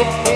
Fuck.